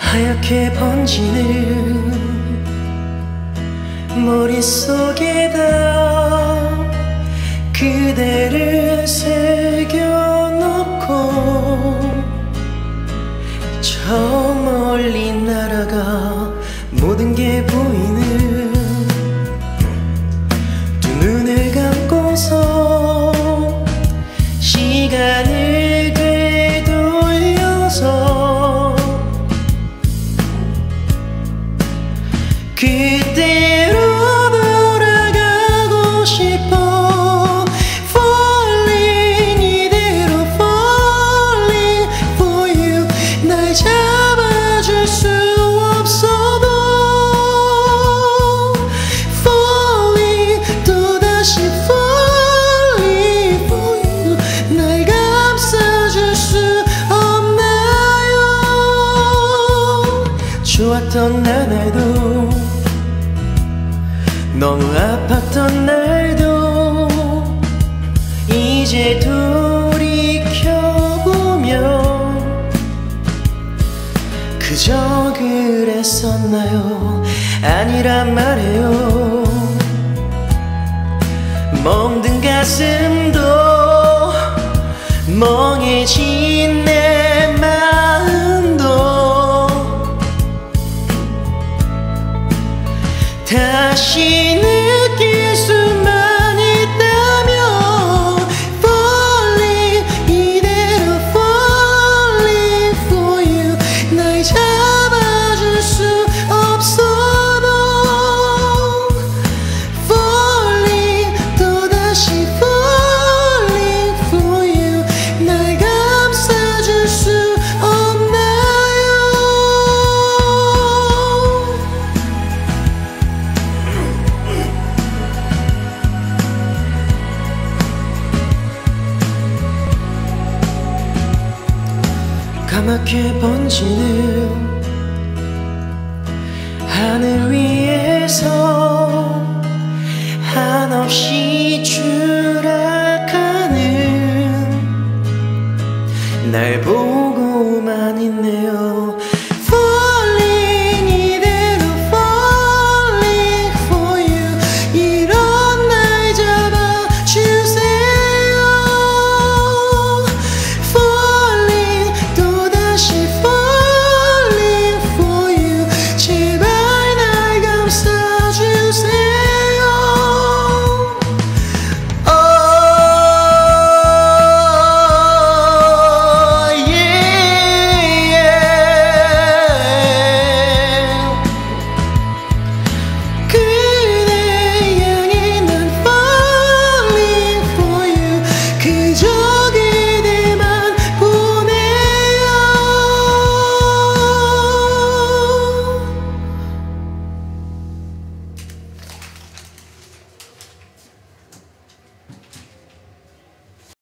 하얗게 번지는 머릿속에다 그대를 새겨놓고 저 멀리 날아가 모든 게 보이는 두 눈을 감고서 시간을 그때로 돌아가고 싶어 Falling 이대로 falling for you 날 잡아줄 수 없어도 Falling 또다시 falling for you 날 감싸줄 수 없나요 좋았던 나날도 너무 아팠던 날도 이제 돌이켜보면 그저 그랬었나요? 아니란 말해요. 멍든 가슴도 멍해진 내 다시 까맣게 번지는